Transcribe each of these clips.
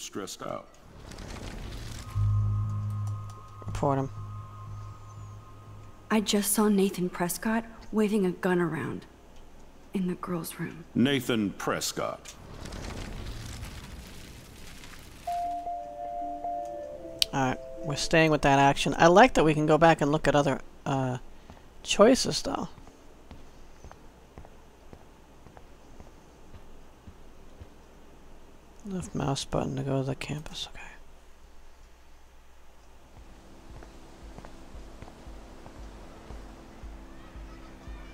stressed out. Report him. I just saw Nathan Prescott waving a gun around in the girls' room. Nathan Prescott. Alright, we're staying with that action. I like that we can go back and look at other uh, choices, though. Left mouse button to go to the campus, okay.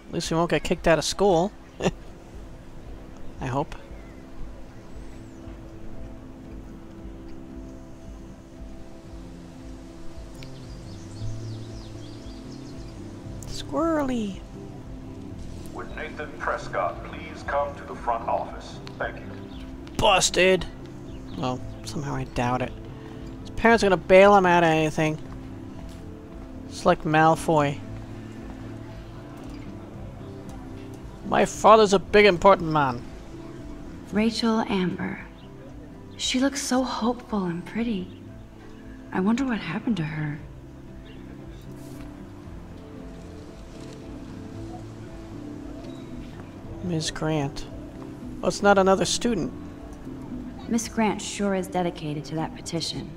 At least we won't get kicked out of school. I hope. Squirrely. Would Nathan Prescott please come to the front office? Thank you. Busted. Well, somehow I doubt it. His parents are gonna bail him out of anything. It's like Malfoy. My father's a big important man. Rachel Amber. She looks so hopeful and pretty. I wonder what happened to her. Ms. Grant. Oh, it's not another student. Miss Grant sure is dedicated to that petition.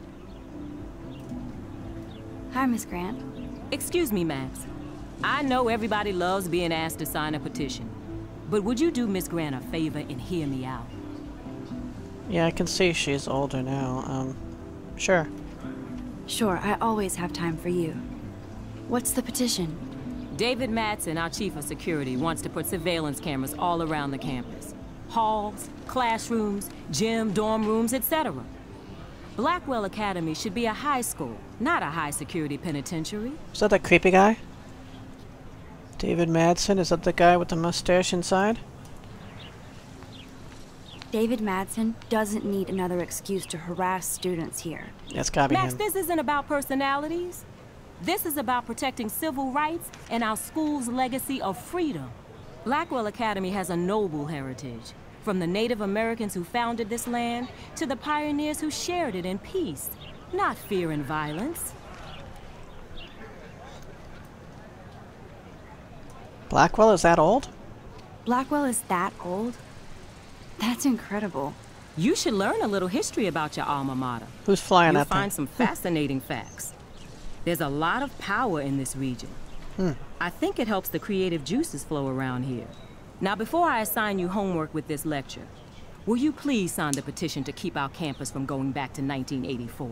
Hi, Miss Grant. Excuse me, Max. I know everybody loves being asked to sign a petition. But would you do Miss Grant a favor and hear me out? Yeah, I can see she's older now. Um, sure. Sure, I always have time for you. What's the petition? David Madsen, our chief of security, wants to put surveillance cameras all around the campus. Halls, classrooms, gym, dorm rooms, etc. Blackwell Academy should be a high school, not a high security penitentiary. Is that that creepy guy? David Madsen? Is that the guy with the mustache inside? David Madsen doesn't need another excuse to harass students here. That's gotta be Max, him. this isn't about personalities. This is about protecting civil rights and our school's legacy of freedom. Blackwell Academy has a noble heritage. From the Native Americans who founded this land to the pioneers who shared it in peace, not fear and violence. Blackwell is that old? Blackwell is that old? That's incredible. You should learn a little history about your alma mater. Who's flying You'll that thing? find some fascinating facts. There's a lot of power in this region. Hmm. I think it helps the creative juices flow around here. Now, before I assign you homework with this lecture, will you please sign the petition to keep our campus from going back to 1984?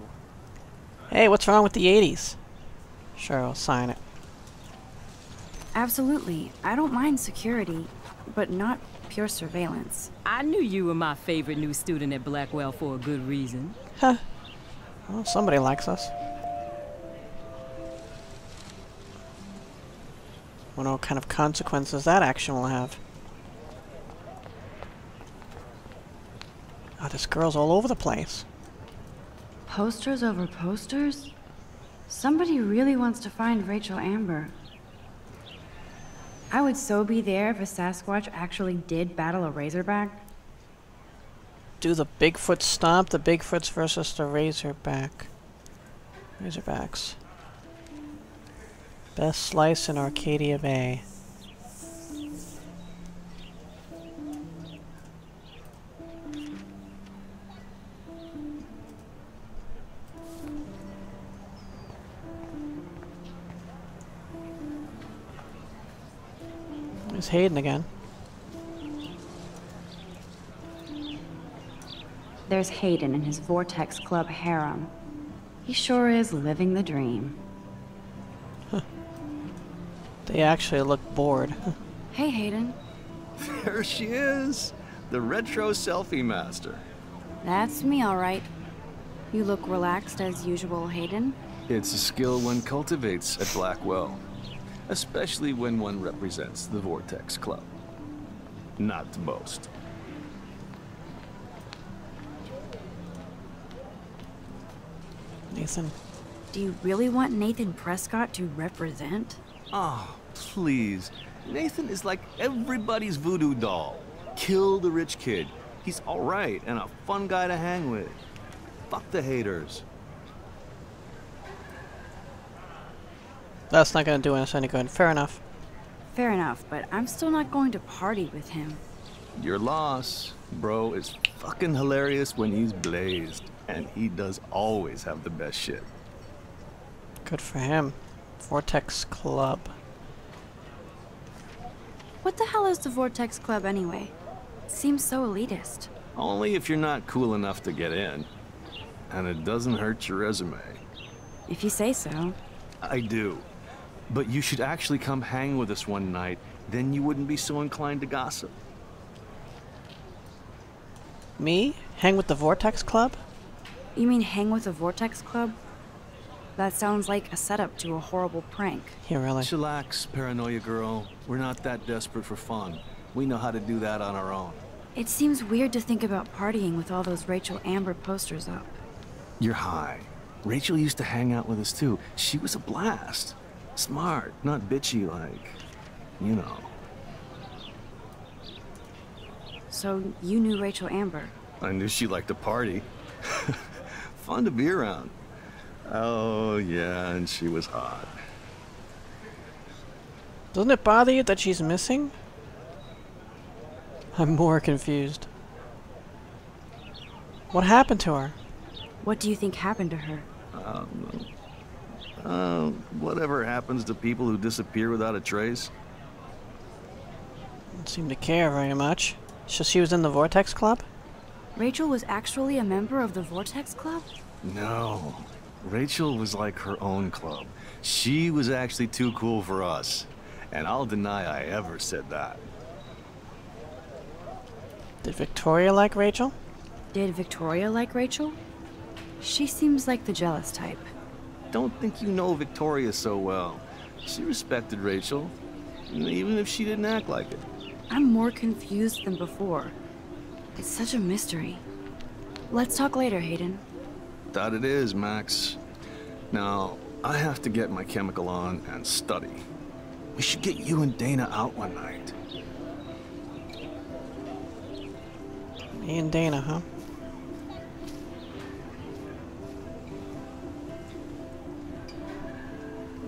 Hey, what's wrong with the 80s? Sure, I'll sign it. Absolutely. I don't mind security, but not pure surveillance. I knew you were my favorite new student at Blackwell for a good reason. Huh. Well, somebody likes us. Wonder what kind of consequences that action will have. Oh, this girl's all over the place. Posters over posters? Somebody really wants to find Rachel Amber. I would so be there if a Sasquatch actually did battle a Razorback. Do the Bigfoot stomp, the Bigfoots versus the Razorback. Razorbacks. Best slice in Arcadia Bay. There's Hayden again. There's Hayden in his Vortex Club harem. He sure is living the dream. They actually look bored. Hey, Hayden. There she is, the retro selfie master. That's me, all right. You look relaxed as usual, Hayden. It's a skill one cultivates at Blackwell, especially when one represents the Vortex Club. Not to boast. Nathan. Do you really want Nathan Prescott to represent? Oh, please. Nathan is like everybody's voodoo doll. Kill the rich kid. He's alright and a fun guy to hang with. Fuck the haters. That's not gonna do us any good. Fair enough. Fair enough, but I'm still not going to party with him. Your loss. Bro is fucking hilarious when he's blazed. And he does always have the best shit. Good for him. Vortex Club. What the hell is the Vortex Club anyway? Seems so elitist. Only if you're not cool enough to get in. And it doesn't hurt your resume. If you say so. I do. But you should actually come hang with us one night. Then you wouldn't be so inclined to gossip. Me? Hang with the Vortex Club? You mean hang with the Vortex Club? That sounds like a setup to a horrible prank. Yeah, really. Chillax, paranoia girl. We're not that desperate for fun. We know how to do that on our own. It seems weird to think about partying with all those Rachel Amber posters up. You're high. Rachel used to hang out with us too. She was a blast. Smart, not bitchy like, you know. So you knew Rachel Amber? I knew she liked to party. Fun to be around. Oh, yeah, and she was hot. Doesn't it bother you that she's missing? I'm more confused. What happened to her? What do you think happened to her? Um, uh, whatever happens to people who disappear without a trace? Didn't seem to care very much. So she was in the Vortex Club? Rachel was actually a member of the Vortex Club? No. Rachel was like her own club. She was actually too cool for us. And I'll deny I ever said that. Did Victoria like Rachel? Did Victoria like Rachel? She seems like the jealous type. Don't think you know Victoria so well. She respected Rachel, even if she didn't act like it. I'm more confused than before. It's such a mystery. Let's talk later, Hayden. That it is, Max. Now, I have to get my chemical on and study. We should get you and Dana out one night. Me and Dana, huh?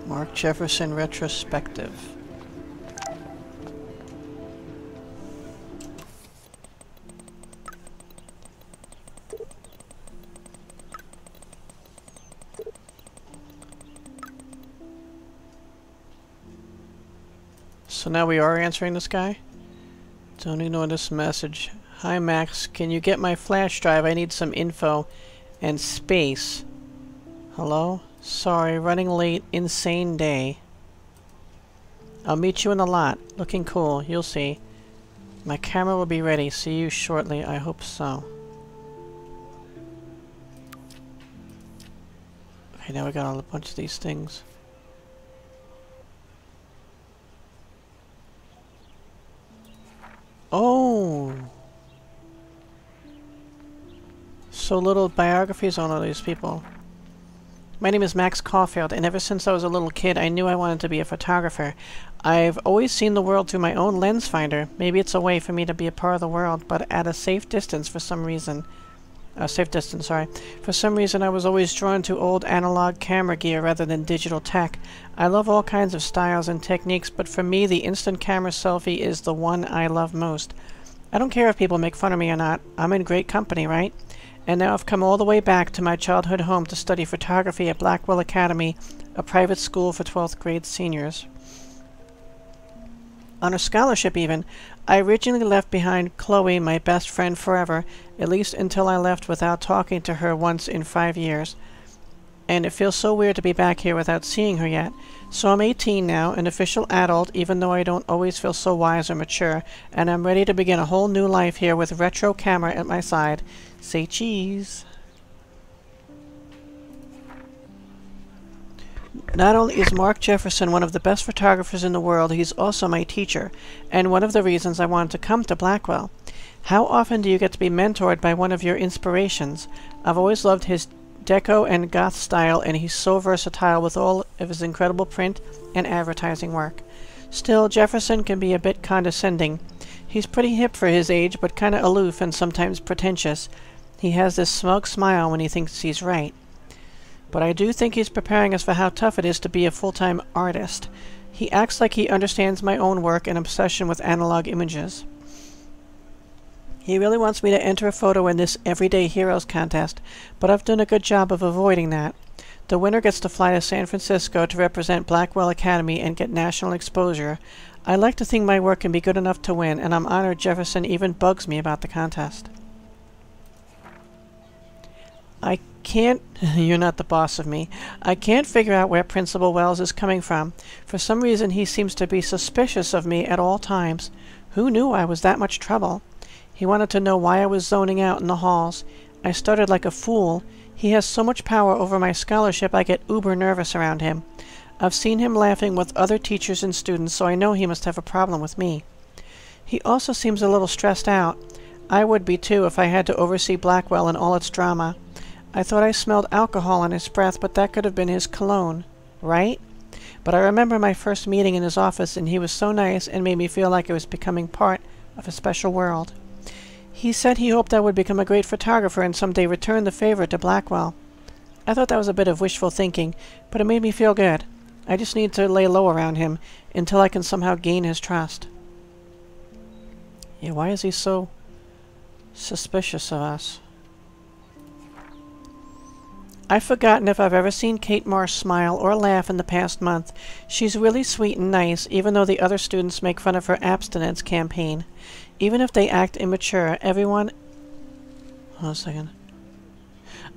Mark Jefferson retrospective. So now we are answering this guy? Don't ignore this message. Hi Max, can you get my flash drive? I need some info and space. Hello? Sorry, running late. Insane day. I'll meet you in the lot. Looking cool. You'll see. My camera will be ready. See you shortly. I hope so. Okay, now we got a bunch of these things. So little biographies on all these people. My name is Max Caulfield, and ever since I was a little kid, I knew I wanted to be a photographer. I've always seen the world through my own lens finder. Maybe it's a way for me to be a part of the world, but at a safe distance for some reason. A safe distance, sorry. For some reason, I was always drawn to old analog camera gear rather than digital tech. I love all kinds of styles and techniques, but for me, the instant camera selfie is the one I love most. I don't care if people make fun of me or not. I'm in great company, right? And now I've come all the way back to my childhood home to study photography at Blackwell Academy, a private school for 12th grade seniors. On a scholarship, even, I originally left behind Chloe, my best friend forever, at least until I left without talking to her once in five years. And it feels so weird to be back here without seeing her yet. So I'm 18 now, an official adult, even though I don't always feel so wise or mature, and I'm ready to begin a whole new life here with retro camera at my side. Say cheese. Not only is Mark Jefferson one of the best photographers in the world, he's also my teacher, and one of the reasons I wanted to come to Blackwell. How often do you get to be mentored by one of your inspirations? I've always loved his deco and goth style, and he's so versatile with all of his incredible print and advertising work. Still, Jefferson can be a bit condescending. He's pretty hip for his age, but kinda aloof and sometimes pretentious. He has this smug smile when he thinks he's right. But I do think he's preparing us for how tough it is to be a full-time artist. He acts like he understands my own work and obsession with analog images. He really wants me to enter a photo in this Everyday Heroes contest, but I've done a good job of avoiding that. The winner gets to fly to San Francisco to represent Blackwell Academy and get national exposure. I like to think my work can be good enough to win, and I'm honored Jefferson even bugs me about the contest. I can't... You're not the boss of me. I can't figure out where Principal Wells is coming from. For some reason he seems to be suspicious of me at all times. Who knew I was that much trouble? He wanted to know why I was zoning out in the halls. I started like a fool. He has so much power over my scholarship I get uber nervous around him. I've seen him laughing with other teachers and students, so I know he must have a problem with me. He also seems a little stressed out. I would be too if I had to oversee Blackwell and all its drama. I thought I smelled alcohol on his breath, but that could have been his cologne, right? But I remember my first meeting in his office, and he was so nice and made me feel like I was becoming part of a special world. He said he hoped I would become a great photographer and someday return the favor to Blackwell. I thought that was a bit of wishful thinking, but it made me feel good. I just need to lay low around him until I can somehow gain his trust. Yeah, why is he so suspicious of us? I've forgotten if I've ever seen Kate Marsh smile or laugh in the past month. She's really sweet and nice, even though the other students make fun of her abstinence campaign. Even if they act immature, everyone... Hold on a second.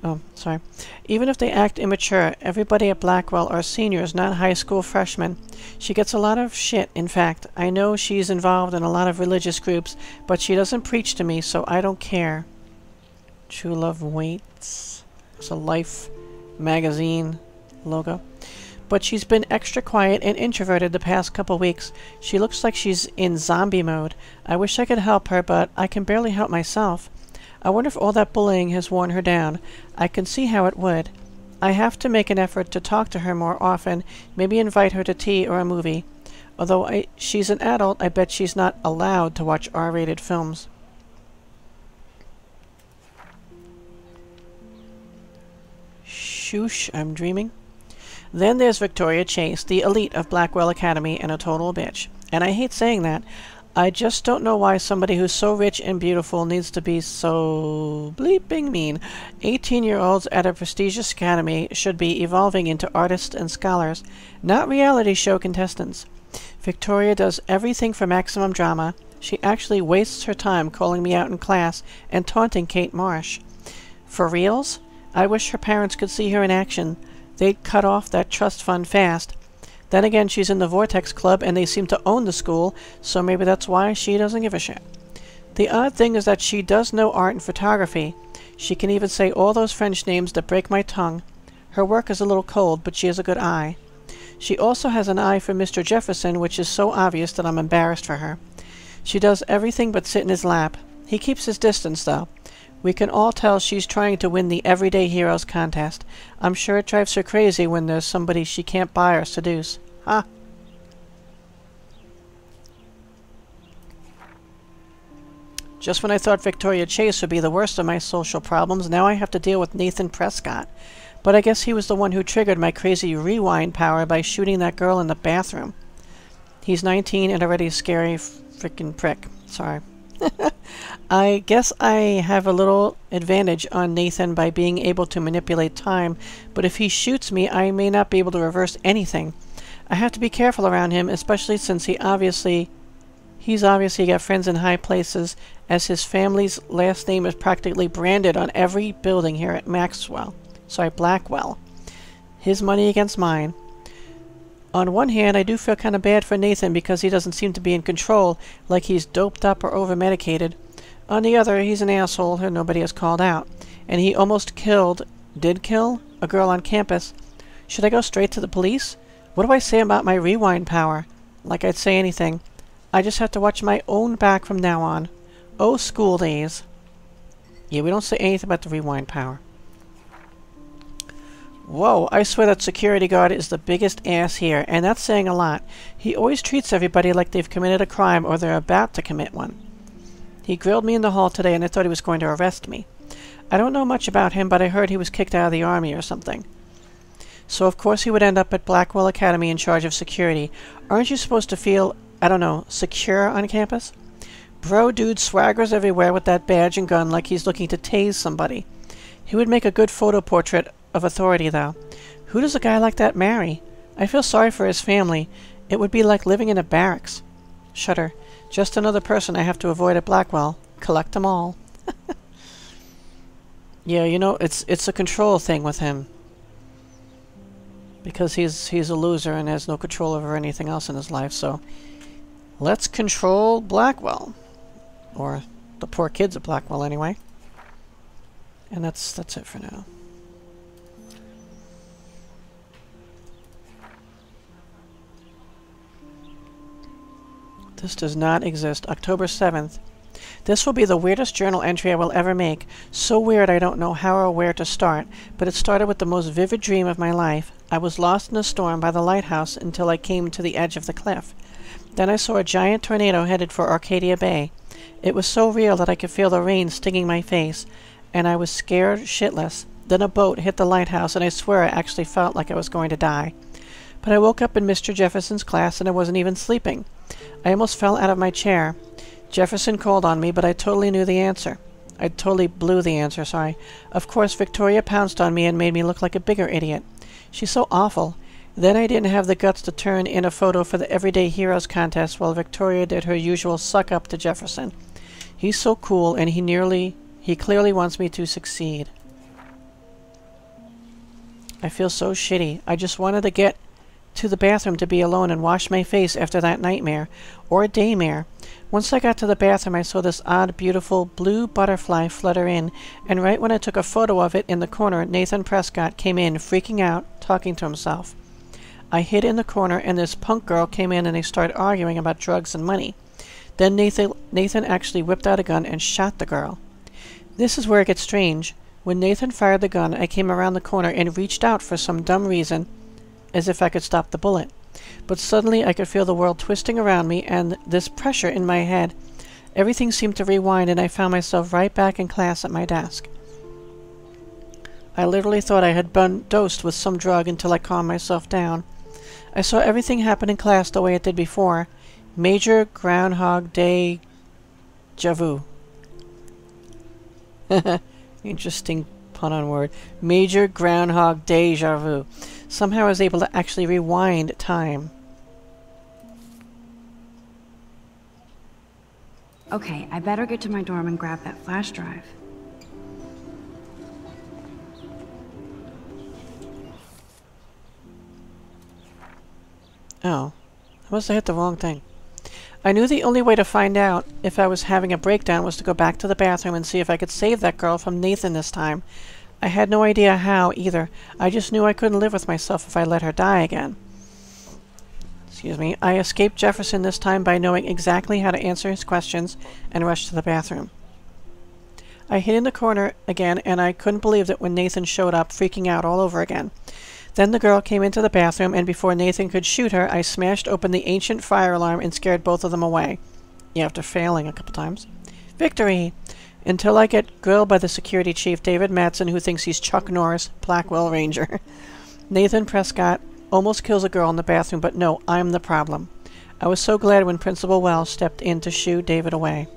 Oh, sorry. Even if they act immature, everybody at Blackwell are seniors, not high school freshmen. She gets a lot of shit, in fact. I know she's involved in a lot of religious groups, but she doesn't preach to me, so I don't care. True love waits. It's a Life magazine logo. But she's been extra quiet and introverted the past couple weeks. She looks like she's in zombie mode. I wish I could help her, but I can barely help myself. I wonder if all that bullying has worn her down. I can see how it would. I have to make an effort to talk to her more often, maybe invite her to tea or a movie. Although I, she's an adult, I bet she's not allowed to watch R-rated films. Shoosh, I'm dreaming. Then there's Victoria Chase, the elite of Blackwell Academy and a total bitch. And I hate saying that. I just don't know why somebody who's so rich and beautiful needs to be so bleeping mean. 18-year-olds at a prestigious academy should be evolving into artists and scholars, not reality show contestants. Victoria does everything for maximum drama. She actually wastes her time calling me out in class and taunting Kate Marsh. For reals? I wish her parents could see her in action. They'd cut off that trust fund fast. Then again, she's in the Vortex Club and they seem to own the school, so maybe that's why she doesn't give a shit. The odd thing is that she does know art and photography. She can even say all those French names that break my tongue. Her work is a little cold, but she has a good eye. She also has an eye for Mr. Jefferson, which is so obvious that I'm embarrassed for her. She does everything but sit in his lap. He keeps his distance, though. We can all tell she's trying to win the Everyday Heroes contest. I'm sure it drives her crazy when there's somebody she can't buy or seduce. Huh? Just when I thought Victoria Chase would be the worst of my social problems, now I have to deal with Nathan Prescott. But I guess he was the one who triggered my crazy rewind power by shooting that girl in the bathroom. He's 19 and already a scary freaking prick. Sorry. I guess I have a little advantage on Nathan by being able to manipulate time, but if he shoots me, I may not be able to reverse anything. I have to be careful around him, especially since he obviously... He's obviously got friends in high places, as his family's last name is practically branded on every building here at Maxwell. Sorry, Blackwell. His money against mine. On one hand, I do feel kind of bad for Nathan because he doesn't seem to be in control, like he's doped up or over-medicated. On the other, he's an asshole who nobody has called out. And he almost killed, did kill, a girl on campus. Should I go straight to the police? What do I say about my rewind power? Like I'd say anything. I just have to watch my own back from now on. Oh, school days. Yeah, we don't say anything about the rewind power. Whoa, I swear that security guard is the biggest ass here, and that's saying a lot. He always treats everybody like they've committed a crime or they're about to commit one. He grilled me in the hall today and I thought he was going to arrest me. I don't know much about him, but I heard he was kicked out of the army or something. So of course he would end up at Blackwell Academy in charge of security. Aren't you supposed to feel, I don't know, secure on campus? Bro dude swaggers everywhere with that badge and gun like he's looking to tase somebody. He would make a good photo portrait of authority, though. Who does a guy like that marry? I feel sorry for his family. It would be like living in a barracks. Shudder. Just another person I have to avoid at Blackwell. Collect them all. yeah, you know, it's it's a control thing with him. Because he's he's a loser and has no control over anything else in his life, so let's control Blackwell. Or the poor kids at Blackwell anyway. And that's that's it for now. This does not exist. October 7th. This will be the weirdest journal entry I will ever make. So weird I don't know how or where to start, but it started with the most vivid dream of my life. I was lost in a storm by the lighthouse until I came to the edge of the cliff. Then I saw a giant tornado headed for Arcadia Bay. It was so real that I could feel the rain stinging my face, and I was scared shitless. Then a boat hit the lighthouse, and I swear I actually felt like I was going to die. But I woke up in Mr. Jefferson's class, and I wasn't even sleeping. I almost fell out of my chair. Jefferson called on me, but I totally knew the answer. I totally blew the answer, sorry. Of course, Victoria pounced on me and made me look like a bigger idiot. She's so awful. Then I didn't have the guts to turn in a photo for the Everyday Heroes contest while Victoria did her usual suck up to Jefferson. He's so cool and he nearly he clearly wants me to succeed. I feel so shitty. I just wanted to get to the bathroom to be alone and wash my face after that nightmare, or a daymare. Once I got to the bathroom, I saw this odd, beautiful blue butterfly flutter in, and right when I took a photo of it in the corner, Nathan Prescott came in, freaking out, talking to himself. I hid in the corner, and this punk girl came in and they started arguing about drugs and money. Then Nathan, Nathan actually whipped out a gun and shot the girl. This is where it gets strange. When Nathan fired the gun, I came around the corner and reached out for some dumb reason as if I could stop the bullet. But suddenly I could feel the world twisting around me and this pressure in my head. Everything seemed to rewind and I found myself right back in class at my desk. I literally thought I had been dosed with some drug until I calmed myself down. I saw everything happen in class the way it did before. Major Groundhog Day Javu. Interesting pun on word. Major Groundhog Deja Vu. Somehow I was able to actually rewind time. Okay, I better get to my dorm and grab that flash drive. Oh. I must have hit the wrong thing. I knew the only way to find out if I was having a breakdown was to go back to the bathroom and see if I could save that girl from Nathan this time. I had no idea how, either. I just knew I couldn't live with myself if I let her die again. Excuse me. I escaped Jefferson this time by knowing exactly how to answer his questions and rushed to the bathroom. I hid in the corner again, and I couldn't believe it when Nathan showed up, freaking out all over again. Then the girl came into the bathroom, and before Nathan could shoot her, I smashed open the ancient fire alarm and scared both of them away. After failing a couple times. Victory! Until I get grilled by the security chief, David Madsen, who thinks he's Chuck Norris, Blackwell Ranger. Nathan Prescott almost kills a girl in the bathroom, but no, I'm the problem. I was so glad when Principal Wells stepped in to shoo David away.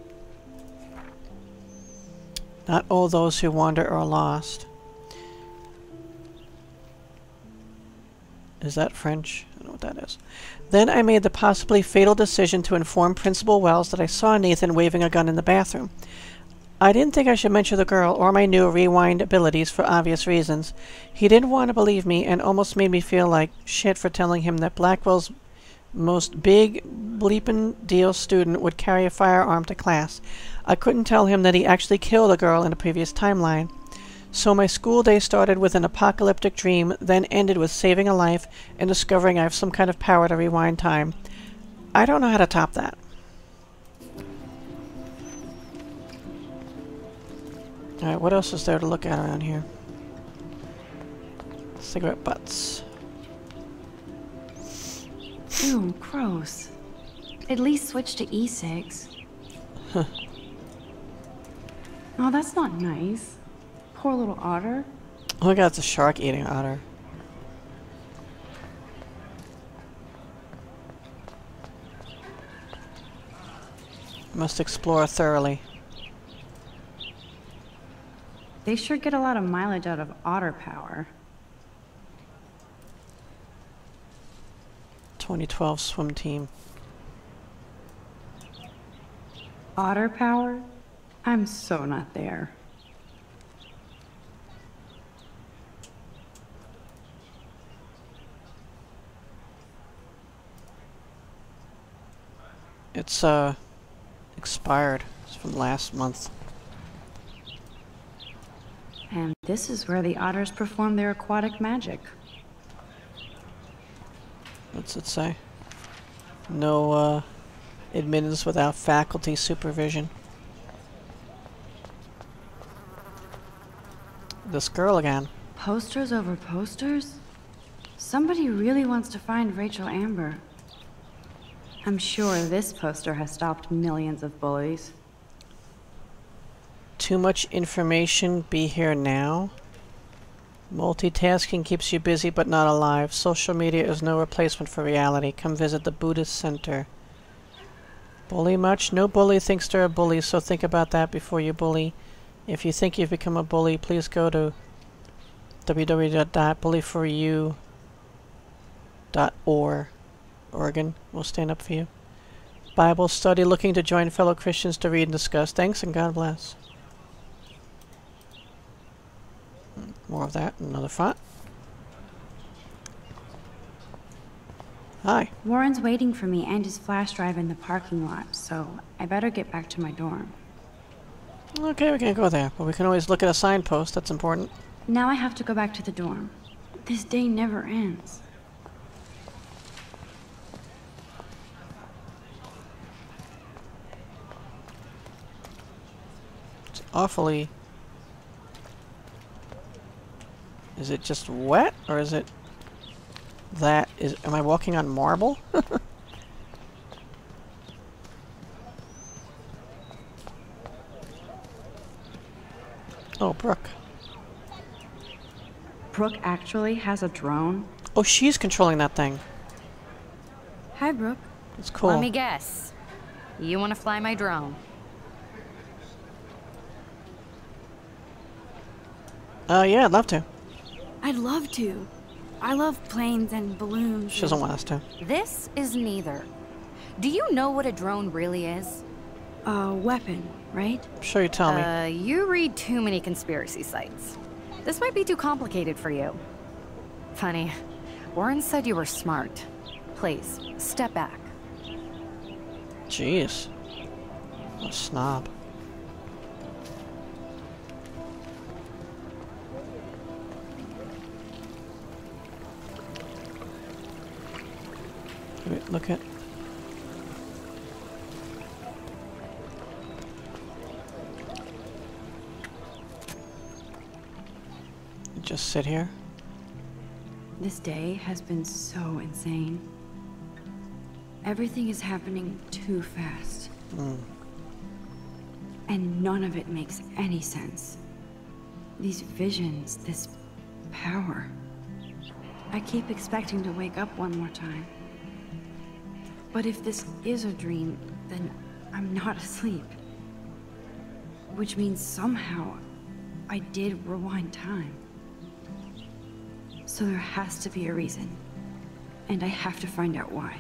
Not all those who wander are lost. Is that French? I don't know what that is. Then I made the possibly fatal decision to inform Principal Wells that I saw Nathan waving a gun in the bathroom. I didn't think I should mention the girl or my new rewind abilities for obvious reasons. He didn't want to believe me and almost made me feel like shit for telling him that Blackwell's most big bleepin' deal student would carry a firearm to class. I couldn't tell him that he actually killed a girl in a previous timeline. So my school day started with an apocalyptic dream, then ended with saving a life and discovering I have some kind of power to rewind time. I don't know how to top that. Alright, what else is there to look at around here? Cigarette butts. Ew, gross. At least switch to e-cigs. oh, that's not nice. Poor little otter. Oh my god, it's a shark eating otter. Must explore thoroughly. They sure get a lot of mileage out of otter power. 2012 swim team. Otter power? I'm so not there. It's uh expired. It's from last month. And this is where the otters perform their aquatic magic. What's it say? No uh admittance without faculty supervision. This girl again. Posters over posters? Somebody really wants to find Rachel Amber. I'm sure this poster has stopped millions of bullies. Too much information, be here now. Multitasking keeps you busy but not alive. Social media is no replacement for reality. Come visit the Buddhist Center. Bully much? No bully thinks they're a bully, so think about that before you bully. If you think you've become a bully, please go to www.bullyforyou.org. Oregon will stand up for you. Bible study looking to join fellow Christians to read and discuss. Thanks and God bless. More of that, another font. Hi. Warren's waiting for me and his flash drive in the parking lot, so I better get back to my dorm. Okay, we can't go there, but we can always look at a signpost. That's important. Now I have to go back to the dorm. This day never ends. It's awfully... Is it just wet, or is it... That is... Am I walking on marble? oh, Brooke. Brooke actually has a drone? Oh, she's controlling that thing. Hi, Brooke. It's cool. Let me guess. You want to fly my drone? Uh, yeah, I'd love to. I'd love to. I love planes and balloons. She doesn't want us to. This is neither. Do you know what a drone really is? A weapon, right? I'm sure you tell me. Uh, you read too many conspiracy sites. This might be too complicated for you. Funny. Warren said you were smart. Please, step back. Jeez. What a snob. Look at. Just sit here. This day has been so insane. Everything is happening too fast. Mm. And none of it makes any sense. These visions, this power. I keep expecting to wake up one more time. But if this is a dream, then I'm not asleep. Which means somehow I did rewind time. So there has to be a reason. And I have to find out why.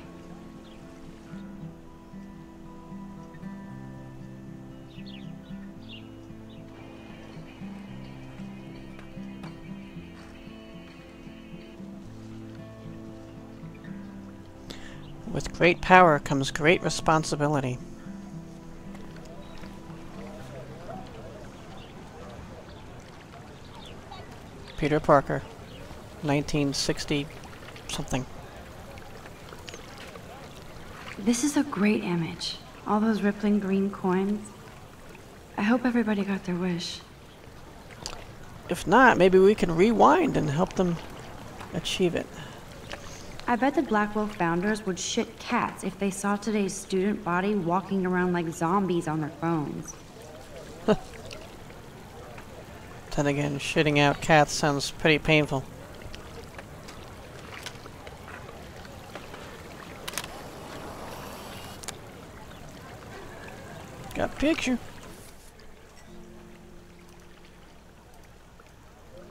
Great power comes great responsibility. Peter Parker, 1960 something. This is a great image. All those rippling green coins. I hope everybody got their wish. If not, maybe we can rewind and help them achieve it. I bet the Blackwell founders would shit cats if they saw today's student body walking around like zombies on their phones. Then again, shitting out cats sounds pretty painful. Got a picture.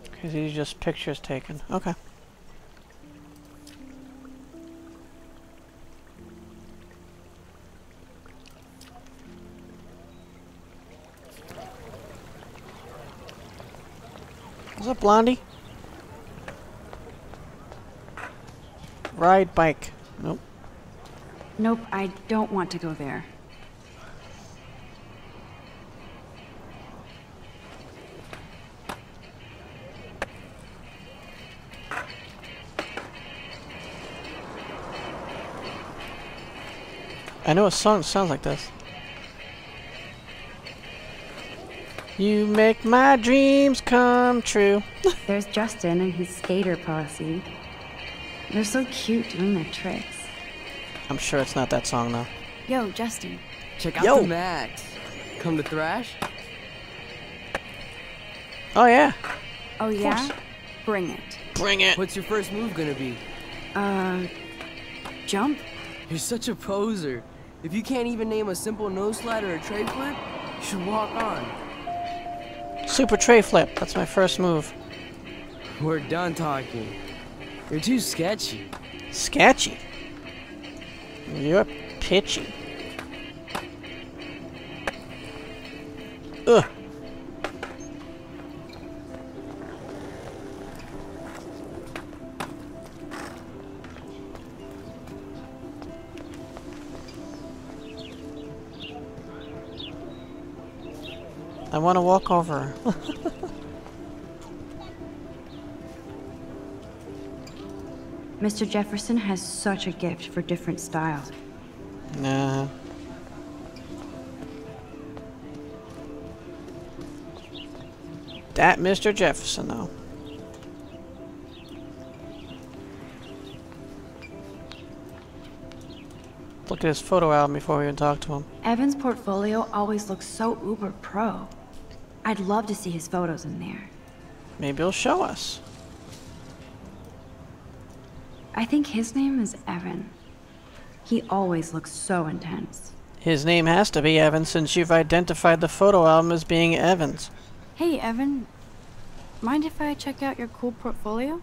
Because these just pictures taken. Okay. Blondie? Ride bike. Nope. Nope, I don't want to go there. I know a song sounds like this. You make my dreams come true. There's Justin and his skater posse. They're so cute doing their tricks. I'm sure it's not that song though. Yo, Justin. Check out Yo. the Max. Come to thrash? Oh yeah. Oh yeah? Bring it. Bring it. What's your first move gonna be? Uh, jump? You're such a poser. If you can't even name a simple nose slide or a tre flip, you should walk on. Super tre flip. That's my first move. We're done talking. You're too sketchy. Sketchy. You're pitchy. Ugh. Want to walk over. Mr. Jefferson has such a gift for different styles. nah. That Mr. Jefferson, though. Look at his photo album before we even talk to him. Evan's portfolio always looks so uber pro. I'd love to see his photos in there. Maybe he'll show us. I think his name is Evan. He always looks so intense. His name has to be Evan since you've identified the photo album as being Evan's. Hey, Evan. Mind if I check out your cool portfolio?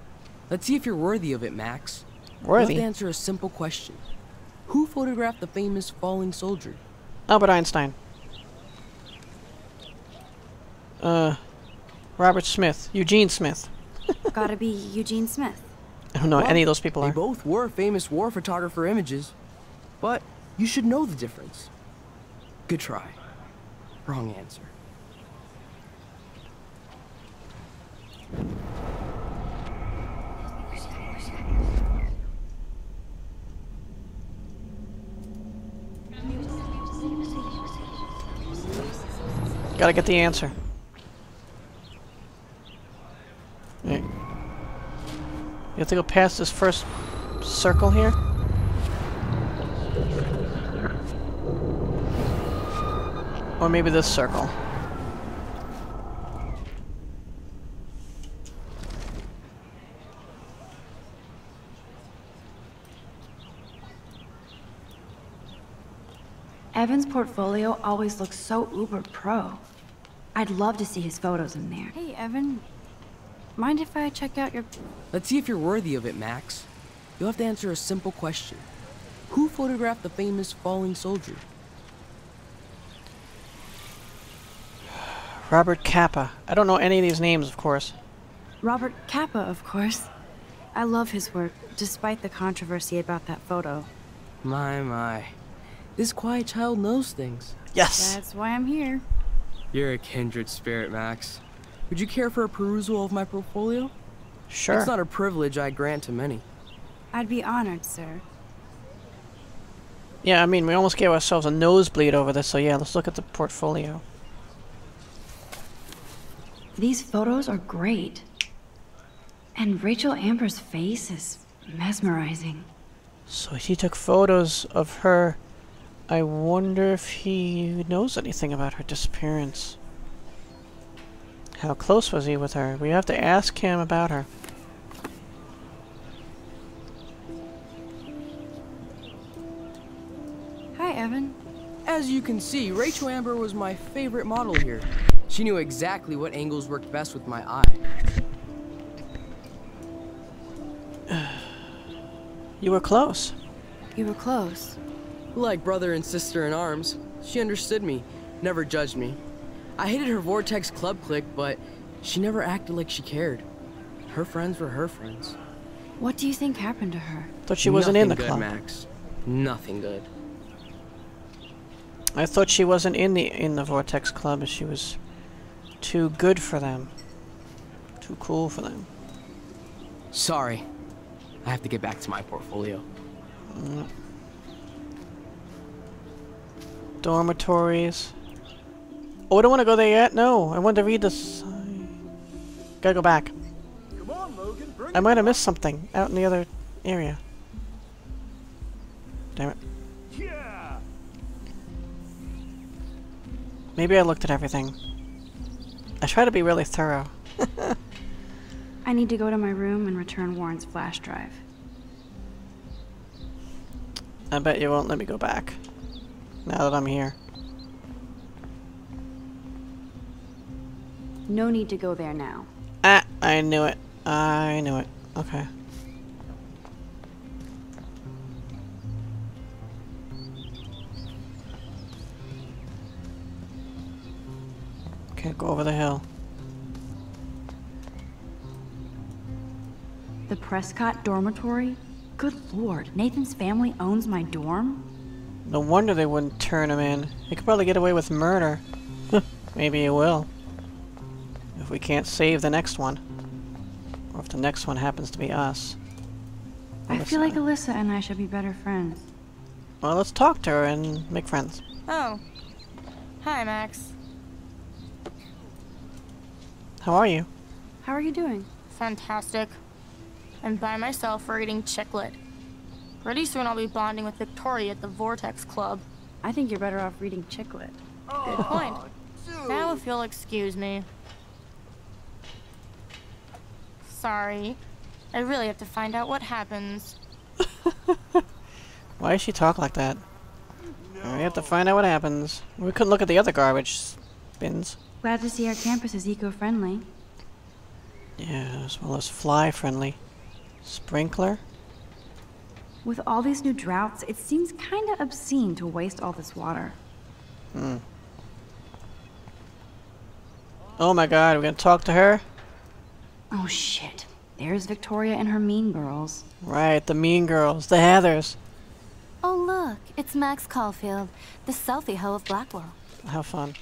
Let's see if you're worthy of it, Max. You have Worthy. to answer a simple question. Who photographed the famous falling soldier? Albert Einstein. Uh, Robert Smith. Eugene Smith. Gotta be Eugene Smith. I don't know Well, any of those people They are. both were famous war photographer images. But you should know the difference. Good try. Wrong answer. Gotta get the answer. Right. You have to go past this first circle here? Or maybe this circle. Evan's portfolio always looks so uber pro. I'd love to see his photos in there. Hey, Evan. Mind if I check out your... Let's see if you're worthy of it, Max. You'll have to answer a simple question. Who photographed the famous falling soldier? Robert Capa. I don't know any of these names, of course. Robert Capa, of course. I love his work, despite the controversy about that photo. My, my. This quiet child knows things. Yes! That's why I'm here. You're a kindred spirit, Max. Would you care for a perusal of my portfolio? Sure. It's not a privilege I grant to many. I'd be honored, sir. Yeah, I mean, we almost gave ourselves a nosebleed over this, so yeah, let's look at the portfolio. These photos are great. And Rachel Amber's face is mesmerizing. So he took photos of her. I wonder if he knows anything about her disappearance. How close was he with her? We have to ask him about her. Hi, Evan. As you can see, Rachel Amber was my favorite model here. She knew exactly what angles worked best with my eye. You were close. You were close. Like brother and sister in arms, she understood me, never judged me. I hated her Vortex Club clique, but she never acted like she cared. Her friends were her friends. What do you think happened to her? Thought she wasn't in the Nothing club. Max. Nothing good. I thought she wasn't in the in the Vortex Club. She was too good for them. Too cool for them. Sorry. I have to get back to my portfolio. Dormitories. Oh, I don't want to go there yet. No, I want to read this. Gotta go back. Come on, Logan, bring I might have missed something out in the other area. Damn it. Yeah! Maybe I looked at everything. I try to be really thorough. I need to go to my room and return Warren's flash drive. I bet you won't let me go back. Now that I'm here. No need to go there now. Ah, I knew it. I knew it. Okay. Can't go over the hill. The Prescott dormitory? Good lord, Nathan's family owns my dorm? No wonder they wouldn't turn him in. He could probably get away with murder. Maybe he will. If we can't save the next one. Or if the next one happens to be us. I feel like Alyssa. Alyssa and I should be better friends. Well, let's talk to her and make friends. Oh. Hi, Max. How are you? How are you doing? Fantastic. I'm by myself reading chick lit. Pretty soon I'll be bonding with Victoria at the Vortex Club. I think you're better off reading chick lit. Good point. Now if you'll excuse me. Sorry. I really have to find out what happens. Why does she talk like that? We have to find out what happens. We couldn't look at the other garbage bins. Glad to see our campus is eco-friendly. Yeah, as well as fly friendly. Sprinkler? With all these new droughts, it seems kinda obscene to waste all this water. Hmm. Oh my god, we're gonna talk to her? Oh shit. There's Victoria and her mean girls. Right, the mean girls, the Heathers. Oh look, it's Max Caulfield, the selfie hoe of Blackwell. How fun.